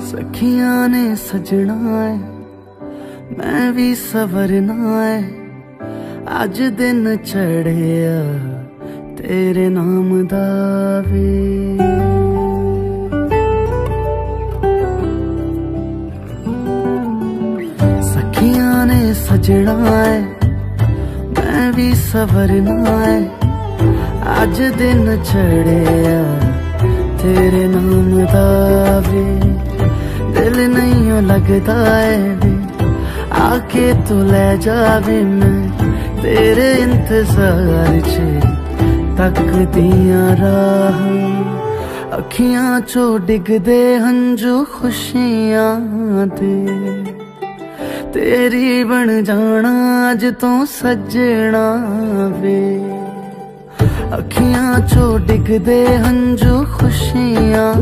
ਸਖੀਆਂ ਨੇ ਸਜਣਾ ਹੈ ਮੈਂ ਵੀ ਸਵਰਨਾ ਹੈ ਅੱਜ ਦਿਨ ਚੜਿਆ ਤੇਰੇ ਨਾਮ ਦਾ ਵੇ। ਸਖੀਆਂ ਨੇ ਸਜਣਾ ਹੈ ਵੀ ਸਵਰਨਾ ਹੈ। ਅੱਜ ਦਿਨ ਚੜਿਆ ਤੇਰੇ ਨਾਮ ਦਾ ਵੇ ਦਿਲ ਨਹੀਂ ਲੱਗਦਾ ਏ ਵੇ। ਆਕੇ ਤੂੰ ਲੈ ਜਾਵੇ ਮੈਂ ਤੇਰੇ ਇੰਤਜ਼ਾਰ 'ਚ। ਤੱਕਦੀਆਂ ਰਾਹ, ਅੱਖੀਆਂ 'ਚੋਂ ਡਿੱਗਦੇ ਹੰਝੂ ਖੁਸ਼ੀਆਂ ਦੇ ਤੇਰੀ ਬਣ ਜਾਣਾ ਅੱਜ ਤੂੰ ਸੱਜਣਾ ਵੇ। ਅੱਖੀਆਂ ਚੋਂ ਡਿੱਗਦੇ ਹੰਝੂ ਖੁਸ਼ੀਆਂ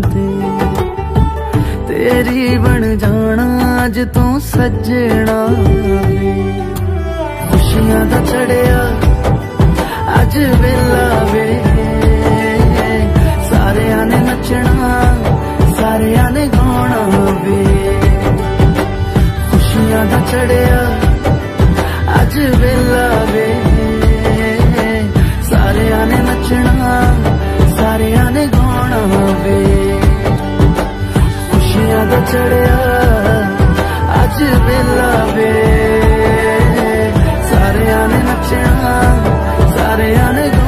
ਦੇ। ਤੇਰੀ ਬਣ ਜਾਣਾ ਅੱਜ ਤੂੰ ਸੱਜਣਾ ਵੇ। ਖੁਸ਼ੀਆਂ ਦਾ ਚੜਿਆ Sare yaar ne.